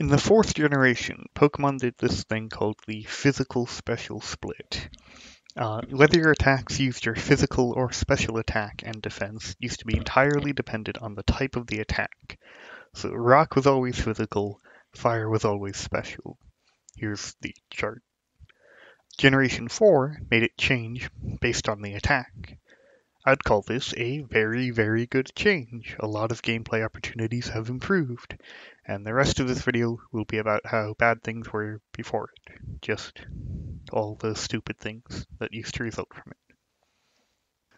In the fourth generation, Pokemon did this thing called the physical special split. Uh, whether your attacks used your physical or special attack and defense used to be entirely dependent on the type of the attack. So rock was always physical, fire was always special. Here's the chart. Generation 4 made it change based on the attack. I'd call this a very, very good change. A lot of gameplay opportunities have improved, and the rest of this video will be about how bad things were before it. Just all the stupid things that used to result from it.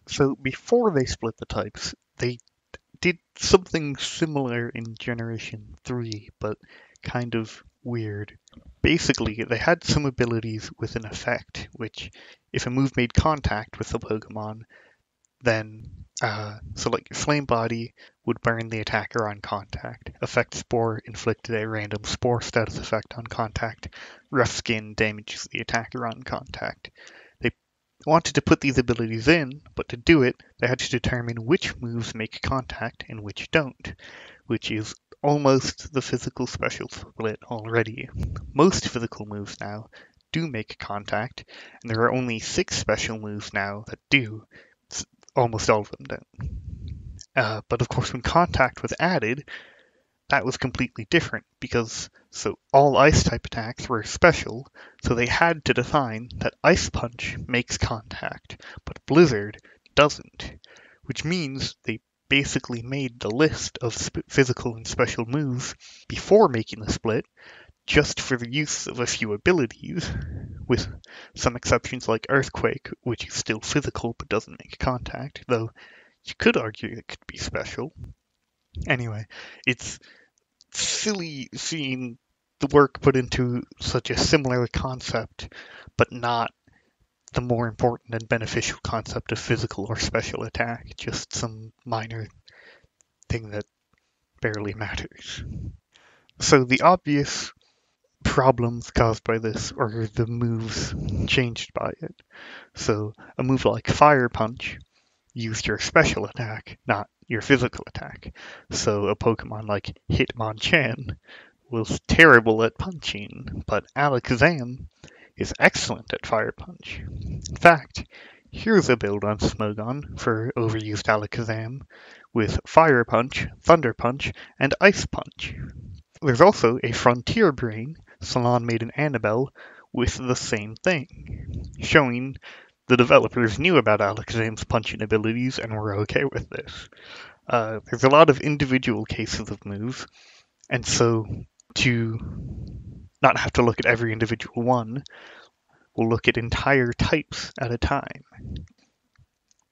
So before they split the types, they did something similar in Generation 3, but kind of weird. Basically, they had some abilities with an effect, which, if a move made contact with the Pokemon, then uh, so like flame body would burn the attacker on contact. Effect spore inflicted a random spore status effect on contact. Rough skin damages the attacker on contact. They wanted to put these abilities in, but to do it, they had to determine which moves make contact and which don't, which is almost the physical special split already. Most physical moves now do make contact, and there are only six special moves now that do almost all of them don't. Uh, but of course, when contact was added, that was completely different because so all ice type attacks were special, so they had to define that ice punch makes contact, but blizzard doesn't, which means they basically made the list of sp- physical and special moves before making the split just for the use of a few abilities, with some exceptions like Earthquake, which is still physical but doesn't make contact, though you could argue it could be special. Anyway, it's silly seeing the work put into such a similar concept, but not the more important and beneficial concept of physical or special attack, just some minor thing that barely matters. So the obvious problems caused by this or the moves changed by it. So a move like Fire Punch used your special attack, not your physical attack. So a Pokemon like Hitmonchan was terrible at punching, but Alakazam is excellent at Fire Punch. In fact, here's a build on Smogon for overused Alakazam with Fire Punch, Thunder Punch, and Ice Punch. There's also a Frontier Brain Salon Maiden Anabel with the same thing, showing the developers knew about Alakazam's punching abilities and were okay with this. Uh, there's a lot of individual cases of moves, and so to not have to look at every individual one, we'll look at entire types at a time.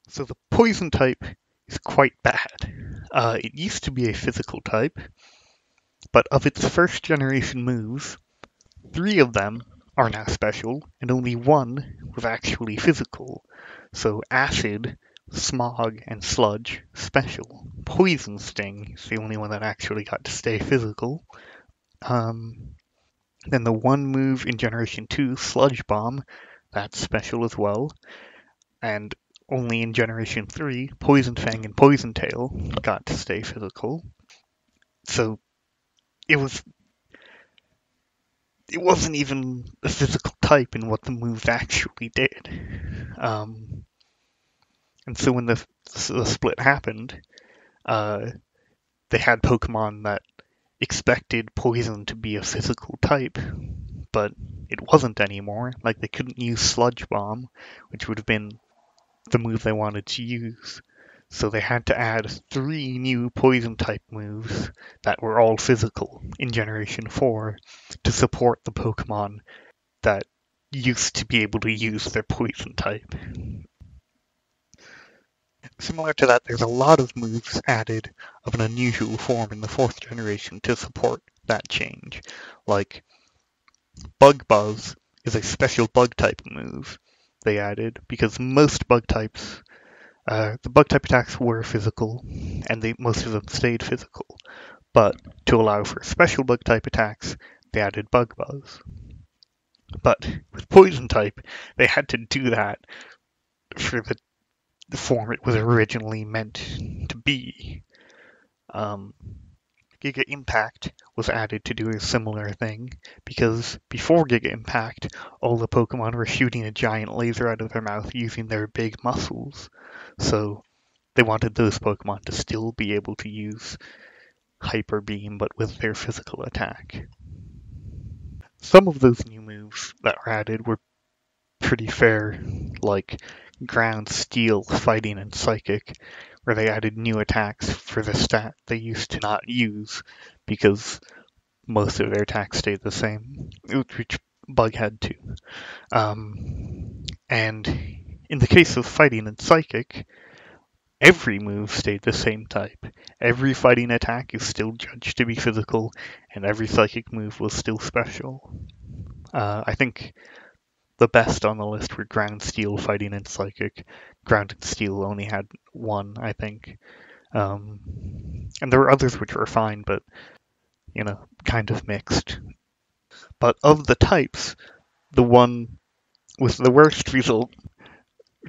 So the poison type is quite bad. Uh, it used to be a physical type, but of its first generation moves, Three of them are now special, and only one was actually physical. So acid, smog, and sludge special. Poison sting is the only one that actually got to stay physical. Um, then the one move in Generation 2, Sludge Bomb, that's special as well. And only in Generation 3, Poison Fang and Poison Tail got to stay physical. So it was it wasn't even a physical type in what the move actually did. Um, and so when the, the split happened, uh, they had Pokemon that expected poison to be a physical type, but it wasn't anymore. Like they couldn't use Sludge Bomb, which would have been the move they wanted to use. So they had to add three new poison type moves that were all physical in Generation 4 to support the Pokemon that used to be able to use their poison type. Similar to that, there's a lot of moves added of an unusual form in the fourth generation to support that change. Like Bug Buzz is a special bug type move they added because most bug types uh, the bug type attacks were physical, and they, most of them stayed physical. But to allow for special bug type attacks, they added Bug Buzz. But with Poison type, they had to do that for the, the form it was originally meant to be. Um, Giga Impact was added to do a similar thing, because before Giga Impact, all the Pokemon were shooting a giant laser out of their mouth using their big muscles. So they wanted those Pokemon to still be able to use Hyper Beam, but with their physical attack. Some of those new moves that were added were pretty fair, like Ground, Steel, Fighting, and Psychic, where they added new attacks for the stat they used to not use because most of their attacks stayed the same, which Bug had too. Um, and in the case of Fighting and Psychic, every move stayed the same type. Every fighting attack is still judged to be physical, and every psychic move was still special. Uh, I think the best on the list were Ground Steel, Fighting, and Psychic. Ground and Steel only had one, I think. Um, and there were others which were fine, but, you know, kind of mixed. But of the types, the one with the worst result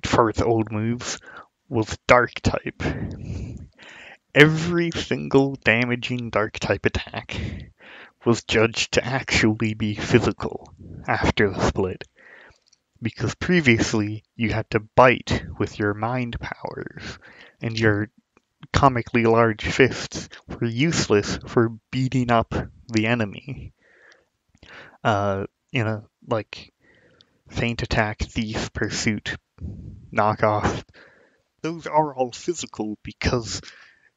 for its old moves was Dark type. Every single damaging Dark type attack was judged to actually be physical after the split because previously you had to bite with your mind powers, and your comically large fists were useless for beating up the enemy. Uh, you know, like feint attack, thief, pursuit, knockoff. Those are all physical because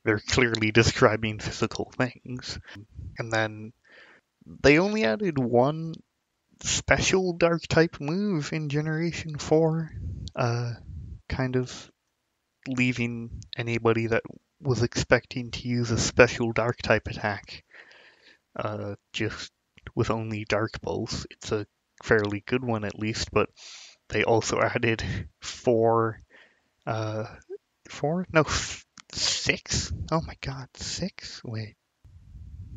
they're clearly describing physical things. And then they only added one special dark type move in Generation 4, uh, kind of leaving anybody that was expecting to use a special dark type attack uh, just with only Dark Pulse. It's a fairly good one at least, but they also added four, uh, four? No, six? Oh my god, six? Wait.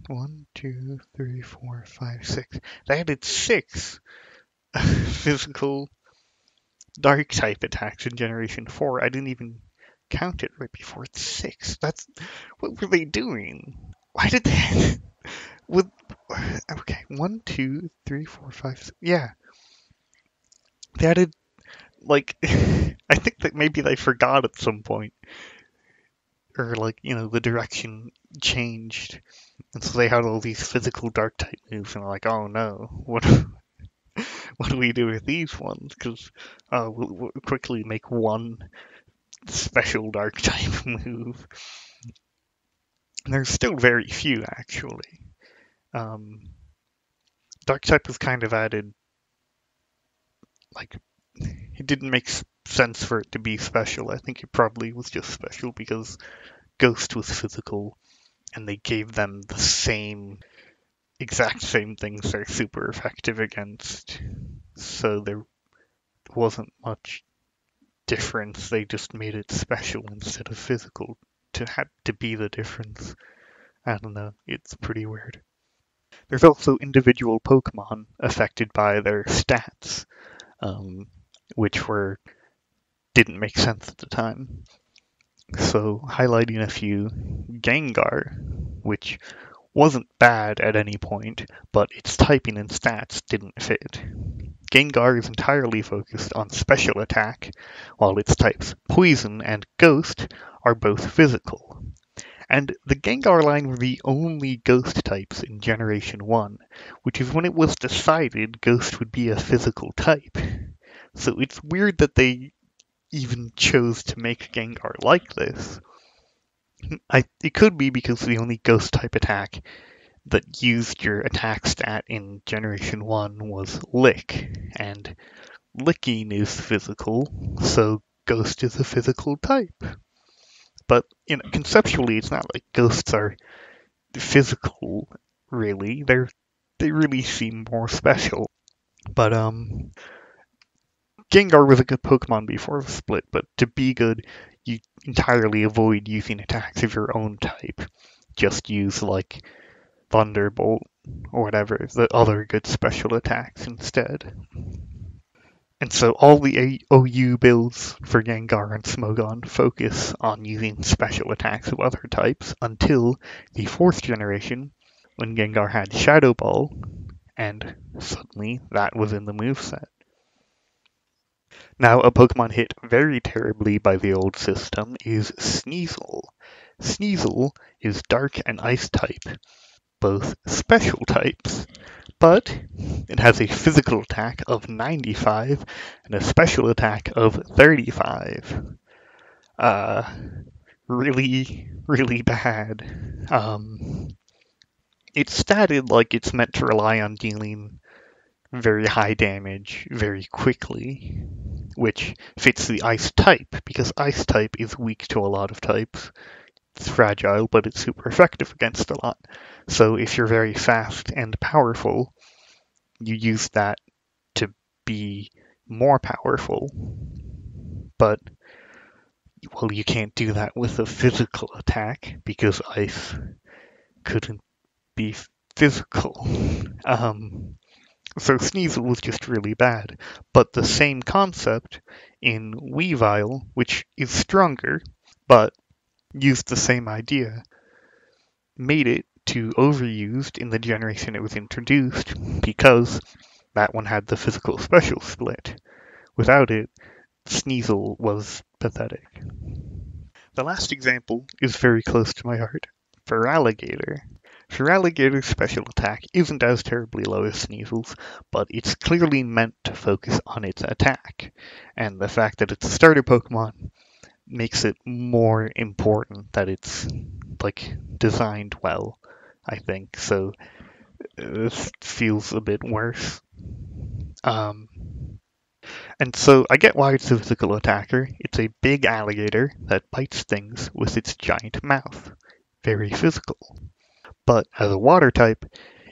One, two, three, four, five, six. They added six physical dark type attacks in Generation 4. I didn't even count it right before it's six. That's what were they doing? Why did they with okay, one, two, three, four, five, six. yeah. They added like I think that maybe they forgot at some point. Or like, you know, the direction changed and so they had all these physical dark type moves, and like, oh no, what what do we do with these ones? Because uh, we'll, we'll, quickly make one special dark type move. And there's still very few actually. Um, dark type was kind of added, like it didn't make sense for it to be special. I think it probably was just special because Ghost was physical and they gave them the same exact same things they're super effective against. So there wasn't much difference. They just made it special instead of physical to have to be the difference. I don't know. It's pretty weird. There's also individual Pokemon affected by their stats, um, which were didn't make sense at the time. So highlighting a few, Gengar, which wasn't bad at any point, but its typing and stats didn't fit. Gengar is entirely focused on special attack, while its types Poison and Ghost are both physical. And the Gengar line were the only Ghost types in Generation 1, which is when it was decided Ghost would be a physical type. So it's weird that they even chose to make Gengar like this. I, it could be because the only ghost type attack that used your attack stat in Generation 1 was Lick, and licking is physical, so ghost is a physical type. But you know, conceptually, it's not like ghosts are physical, really. They're they really seem more special. But um, Gengar was a good Pokemon before the split, but to be good, you entirely avoid using attacks of your own type. Just use like Thunderbolt or whatever, the other good special attacks instead. So all the OU builds for Gengar and Smogon focus on using special attacks of other types until the fourth generation, when Gengar had Shadow Ball, and suddenly that was in the moveset. Now, a Pokemon hit very terribly by the old system is Sneasel. Sneasel is Dark and Ice type, both special types, but it has a physical attack of 95 and a special attack of 35. Uh, really, really bad. Um, it's statted like it's meant to rely on dealing very high damage very quickly, which fits the ice type, because ice type is weak to a lot of types. It's fragile, but it's super effective against a lot. So if you're very fast and powerful, you use that to be more powerful. But well, you can't do that with a physical attack because ice couldn't be physical. Um, so Sneasel was just really bad. But the same concept in Weavile, which is stronger, but used the same idea, made it too overused in the generation it was introduced because that one had the physical special split. Without it, Sneasel was pathetic. The last example is very close to my heart. Feraligatr. Feraligatr's special attack isn't as terribly low as Sneasel's, but it's clearly meant to focus on its attack, and the fact that it's a starter Pokemon makes it more important that it's like designed well. I think so. This feels a bit worse. Um, and so I get why it's a physical attacker. It's a big alligator that bites things with its giant mouth. Very physical. But as a water type,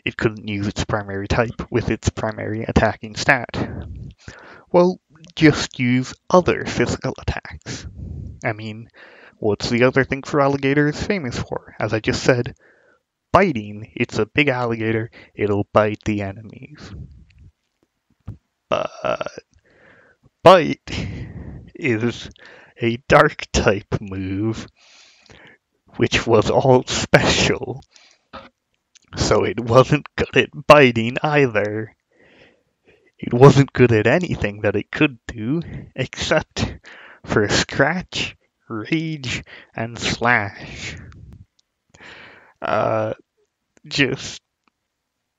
it couldn't use its primary type with its primary attacking stat. Well, just use other physical attacks. I mean, what's the other thing for alligators famous for? As I just said, biting. It's a big alligator, it'll bite the enemies. But bite is a dark type move, which was all special. So it wasn't good at biting either. It wasn't good at anything that it could do, except for scratch, rage, and slash. Uh, just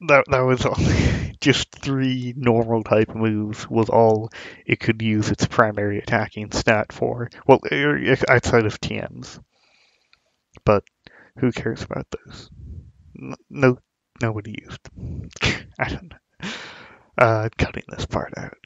that that was all, just three normal type moves was all it could use its primary attacking stat for. Well, outside of TMs, but who cares about those? No, nobody used. I don't know. Uh, cutting this part out.